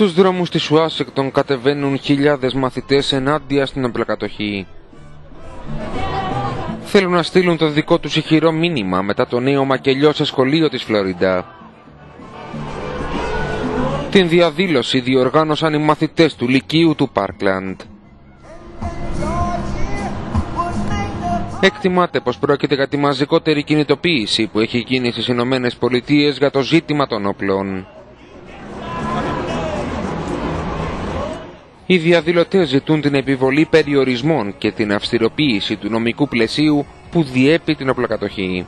Στους δρόμους της Ουάσιγκτον κατεβαίνουν χιλιάδες μαθητές ενάντια στην οπλοκατοχή. Θέλουν να στείλουν το δικό τους ηχηρό μήνυμα μετά το νέο μακελιό σε σχολείο της Φλωρίντα. Την διαδήλωση διοργάνωσαν οι μαθητές του Λυκείου του Πάρκλαντ. Εκτιμάται πως πρόκειται για τη μαζικότερη κινητοποίηση που έχει γίνει στις Ηνωμένες Πολιτείες για το ζήτημα των όπλων. Οι διαδηλωτές ζητούν την επιβολή περιορισμών και την αυστηροποίηση του νομικού πλαισίου που διέπει την οπλοκατοχή.